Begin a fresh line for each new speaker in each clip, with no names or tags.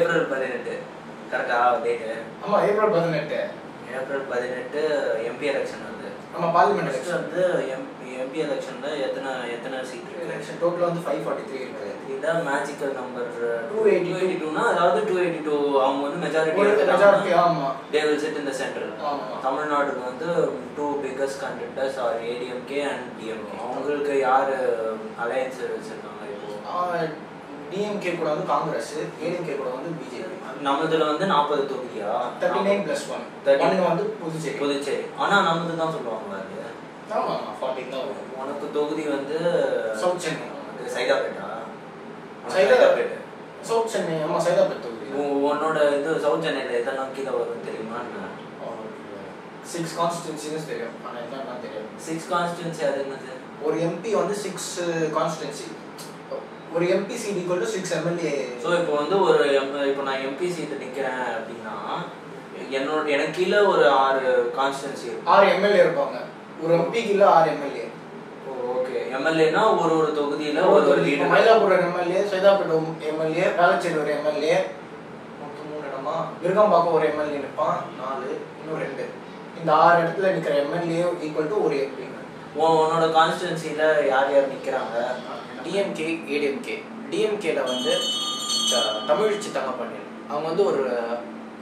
April பதினெட்டு. கரெக்டா date
ஆமா ஏப்ரல் பதினெட்டு.
ஏப்ரல் பதினெட்டு எம்பி எலெக்ஷன் வந்து.
நம்ம பார்லிமெண்ட் எலெக்ஷன்
வந்து எம்பி எலெக்ஷன்ல எத்தனை எத்தனை சீட் இருக்கு?
எலெக்ஷன் டோட்டல் வந்து ஃபைவ் ஃபார்ட்டி த்ரீ இருக்கு
இதான் மேஜிக்கல் நம்பர்
282.
எயிட்டி டூனா அதாவது டூ எயிட்டி டூ அவங்க வந்து மெஜாரிட்டி
மெஜாரிட்டி ஆமா.
They will sit in the central
ஆமா.
தமிழ்நாடுக்கு வந்து two biggest conductors are ADMK and DMK அவங்களுக்கு யார் அலையன்ஸ் வச்சிருக்காங்க இப்போ?
டிஎம்கே கூட வந்து காங்கிரஸ் ஏடிஎம்கே கூட வந்து பிஜேபி
நம்மதுல வந்து நாற்பது தொகுதியா?
Thirty nine plus one
39.
ஒன்று வந்து புதுச்சேரி.
புதுச்சேரி. ஆனா நம்மது தான் சொல்லுவாங்களா அது
ஃபார்ட்டி தான்
உனக்கு தொகுதி வந்து
சவுத் சென்னை
சைதாப்பேட்டா? சைதாப்பேட்டு.
சவுத் சென்னை ஆமா சைதாபேட் தொகுதி.
உன்- உன்னோட இது சவுத் சென்னையில எதெல்லாம் கீழே வரும் தெரியுமா
சிக்ஸ் கான்ஸ்டியூன்சின்னு தெரியும். ஆனால் என்னன்னா தெரியாது.
சிக்ஸ் கான்ஸ்டியூன்சி அது என்னது?
ஒரு எம்பி வந்து சிக்ஸ் கான்ஸ்டியூன்சி ஒரு MP seat equal to six MLA
so இப்போ வந்து ஒரு இப்போ நான் எம்பி சீட்டு நிற்கிறேன் அப்படின்னா என்னோட எனக்கு கீழே ஒரு ஆறு கான்ஸ்டன்சி
ஆறு எம்எல்ஏ இருப்பாங்க. ஒரு எம்பிக்கு இல்ல ஆறு எம்எல்ஏ
ஓகே எம்எல்ஏனா ஒரு ஒரு தொகுதியில ஒரு ஒரு லீடர்
மயிலாப்பூர் எம்எல்ஏ சைதாப்பேட்டம் எம்எல்ஏ வேளச்சேரி ஒரு எம்எல்ஏ மொத்தம் மூணு இடமா? விருகம்பாக்கம் ஒரு எம்எல்ஏ நிற்பான் நாலு இன்னும் ரெண்டு. இந்த ஆறு இடத்துல நிற்கிற எம்எல்ஏ ஈக்குவல் டு ஒரு எம்பி
உன்னோட கான்ஸ்டன்சில யார் யார் நிற்கிறாங்க
டிஎம்கே ஏடிஎம்கே டிஎம்கேல வந்து தமிழ் சித்தங்கப்பாண்டியன் அவங்க வந்து ஒரு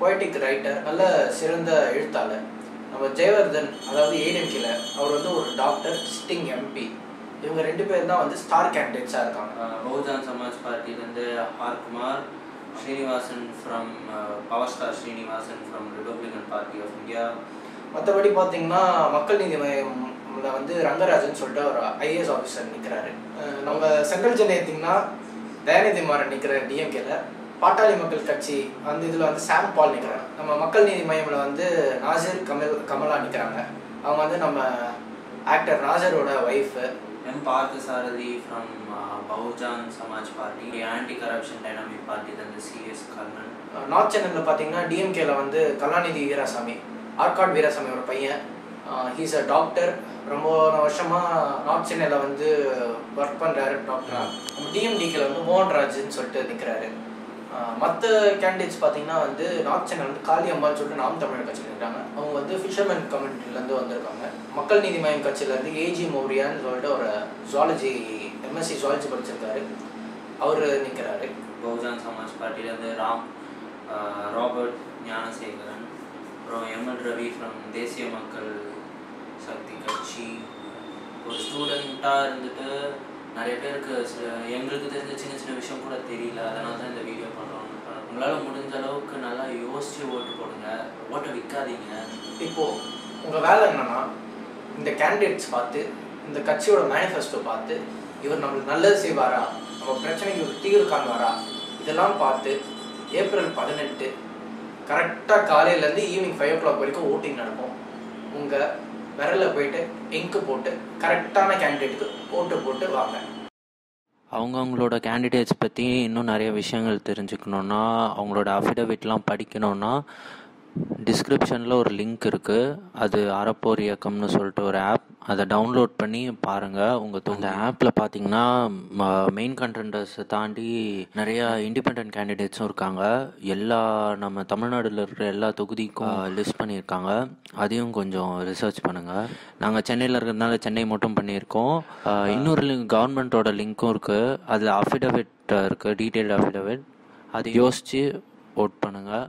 பொய்டிக் ரைட்டர் நல்ல சிறந்த எழுத்தாளர். நம்ம ஜெயவர்தன் அதாவது ஏடிஎம்கேல அவர் வந்து ஒரு டாக்டர் சிட்டிங் எம்பி இவங்க ரெண்டு பேர் தான் வந்து ஸ்டார் கேண்டிடேட்ஸாக இருக்காங்க.
Bahujan Samaj பார்ட்டிலேருந்து R Kumar Srinivasan from power star Srinivasan from Republican party of India
மற்றபடி பார்த்தீங்கன்னா மக்கள் நீதி மையம்ல வந்து ரங்கராஜன் சொல்லிட்டு ஒரு ஐஏஎஸ் ஆஃபீஸர் நிற்கிறாரு நம்ம சென்ட்ரல் சென்னை எடுத்தீங்கன்னா தயாநிதி மாறன் நிற்கிற டிஎம்கேல பாட்டாளி மக்கள் கட்சி அந்த இதில் வந்து சாம் பால் நிற்கிறாங்க நம்ம மக்கள் நீதி மையம்ல வந்து நாசர் கமல் கமலா நிற்கிறாங்க அவங்க வந்து நம்ம actor நாசரோட wife
M Parthasarathi from Bahujan Samaj party anti corruption dynamic பார்ட்டிலேருந்து CS Karnan.
North சென்னையில் பார்த்தீங்கன்னா டிஎம்கேல வந்து கலாநிதி வீராசாமி ஆர்காட் வீராசாமியோட பையன். ஹீஸ் அ டாக்டர் ரொம்ப வருஷமாக நார்த் சென்னையில் வந்து ஒர்க் பண்ணுறாரு டாக்டராக டிஎம்டிக்கில் வந்து மோகன்ராஜ்னு சொல்லிட்டு நிற்கிறாரு மற்ற கேண்டிடேட்ஸ் பார்த்தீங்கன்னா வந்து நார்த் சென்னை வந்து காளியம்மான்னு சொல்லிட்டு நாம் தமிழர் கட்சியில் இருக்கிறாங்க அவங்க வந்து ஃபிஷர்மேன் கம்யூனிட்டிலேருந்து வந்திருக்காங்க. மக்கள் நீதி மய்யம் கட்சியிலேருந்து ஏஜி மௌரியான்னு சொல்லிட்டு ஒரு ஜுவாலஜி எம்எஸ்சி ஜுவாலஜி படிச்சிருக்காரு. அவர் நிற்கிறாரு
பகுஜன் சமாஜ் பார்ட்டியிலேருந்து ராம் ராபர்ட் ஞானசேகரன் அப்புறம் எம்எல் ரவி ஃப்ரம் தேசிய மக்கள் சக்தி கட்சி. ஒரு ஸ்டூடெண்ட்டாக இருந்துட்டு நிறைய பேருக்கு எங்களுக்கு தெரிஞ்ச சின்ன சின்ன விஷயம் கூட தெரியல. அதனால தான் இந்த வீடியோ பண்ணுறோம் உங்களால் முடிஞ்ச அளவுக்கு நல்லா யோசிச்சு ஓட்டு போடுங்க. ஓட்டை விற்காதீங்க
இப்போ உங்கள் வேலை என்னன்னா இந்த கேண்டிடேட்ஸ் பார்த்து இந்த கட்சியோட மேனிஃபெஸ்டோ பார்த்து இவர் நம்மளுக்கு நல்லது செய்வாரா? நம்ம பிரச்சனைக்கு ஒரு தீர்வு காண்பாரா இதெல்லாம் பார்த்து ஏப்ரல் பதினெட்டு கரெக்டாக காலையிலேருந்து ஈவினிங் ஃபைவ் ஓ கிளாக் வரைக்கும் ஓட்டிங் நடக்கும். உங்கள் விரலில் போயிட்டு இங்கு போட்டு கரெக்டான கேண்டிடேட்டுக்கு ஓட்டு போட்டு வாங்க.
அவங்கவுங்களோட கேண்டிடேட்ஸ் பற்றி இன்னும் நிறைய விஷயங்கள் தெரிஞ்சுக்கணுன்னா அவங்களோட அஃபிடவிட்லாம் படிக்கணுன்னா டிஸ்கிரிப்ஷனில் ஒரு லிங்க் இருக்குது அது அறப்போர் இயக்கம்னு சொல்லிட்டு ஒரு ஆப் அதை டவுன்லோட் பண்ணி பாருங்கள் உங்கள் அந்த ஆப்பில் பார்த்தீங்கன்னா மெயின் கண்டென்டர்ஸை தாண்டி நிறையா இண்டிபெண்ட் கேண்டிடேட்ஸும் இருக்காங்க. எல்லா நம்ம தமிழ்நாடுல இருக்கிற எல்லா தொகுதிக்கும் லிஸ்ட் பண்ணியிருக்காங்க. அதையும் கொஞ்சம் ரிசர்ச் பண்ணுங்கள் நாங்கள் சென்னையில் இருக்கிறதுனால சென்னை மட்டும் பண்ணியிருக்கோம். இன்னொரு லிங்க் கவர்மெண்ட்டோட லிங்க்கும் இருக்குது அதில் அஃபிடவிட் இருக்குது டீட்டெயில்டு அஃபிடவிட் அது யோசித்து ஓட் பண்ணுங்கள்